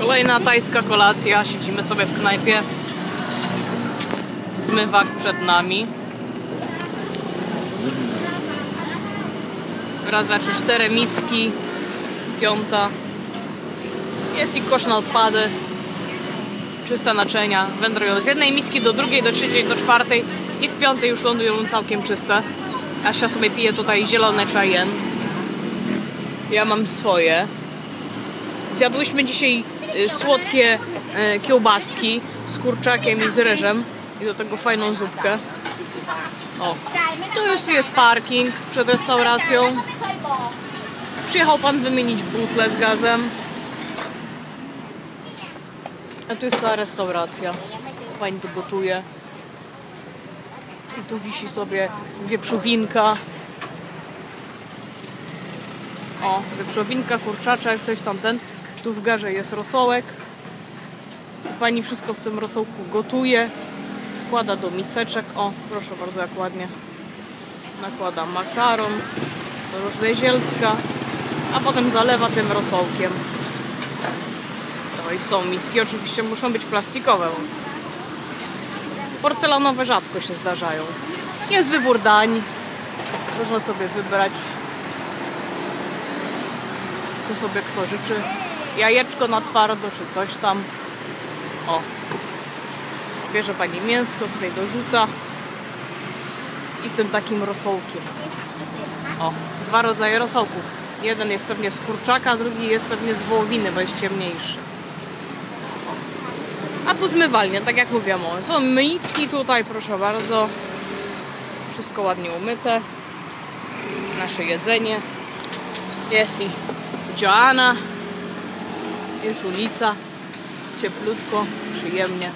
Kolejna tajska kolacja. Siedzimy sobie w knajpie. Zmywak przed nami. Raz, dwa, trzy, cztery miski. Piąta. Jest i kosz na odpady. Czyste naczynia. Wędrują z jednej miski do drugiej, do trzeciej, do czwartej. I w piątej już lądują całkiem czyste. Asia sobie pije tutaj zielone czajen. Ja mam swoje. Zjadłyśmy dzisiaj słodkie y, kiełbaski z kurczakiem i z ryżem. I do tego fajną zupkę. O, tu już jest parking przed restauracją. Przyjechał pan wymienić butlę z gazem. A tu jest cała restauracja. Pani tu gotuje. I tu wisi sobie wieprzowinka. O, wieprzowinka, kurczaczek, coś tamten. Tu w garze jest rosołek. Pani wszystko w tym rosołku gotuje. Wkłada do miseczek. O, proszę bardzo, jak ładnie. Nakłada makaron, różne zielska, a potem zalewa tym rosołkiem. No i są miski, oczywiście muszą być plastikowe. Porcelanowe rzadko się zdarzają. Jest wybór dań. Można sobie wybrać, co sobie kto życzy. Jajeczko na twardo, czy coś tam. O. Bierze pani mięsko, tutaj dorzuca. I tym takim rosołkiem. O, dwa rodzaje rosołków. Jeden jest pewnie z kurczaka, drugi jest pewnie z wołowiny, bo jest ciemniejszy. A tu zmywalnia, tak jak mówiłam. Są myjski tutaj, proszę bardzo. Wszystko ładnie umyte. Nasze jedzenie. Jest i Joanna. Jest ulica. Cieplutko, przyjemnie.